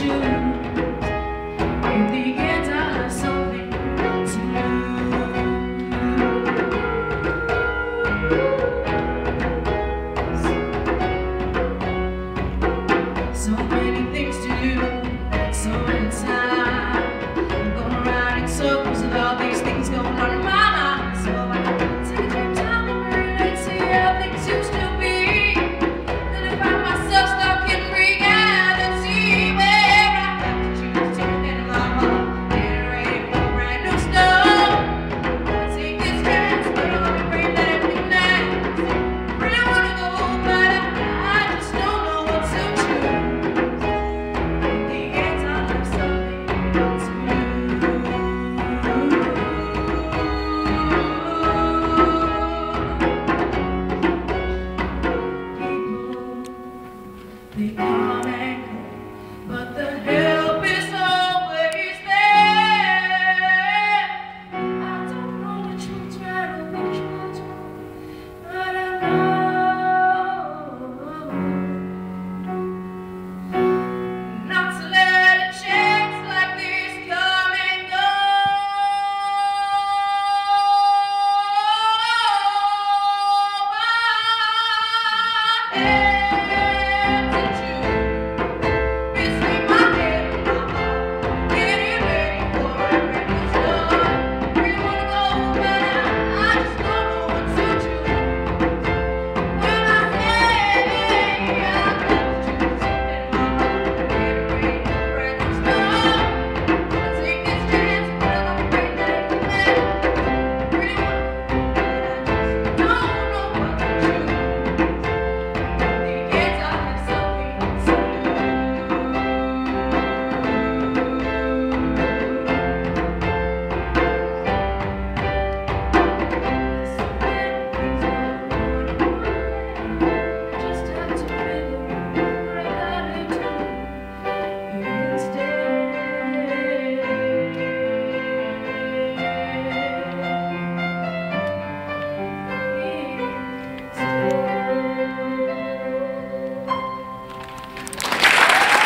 soon.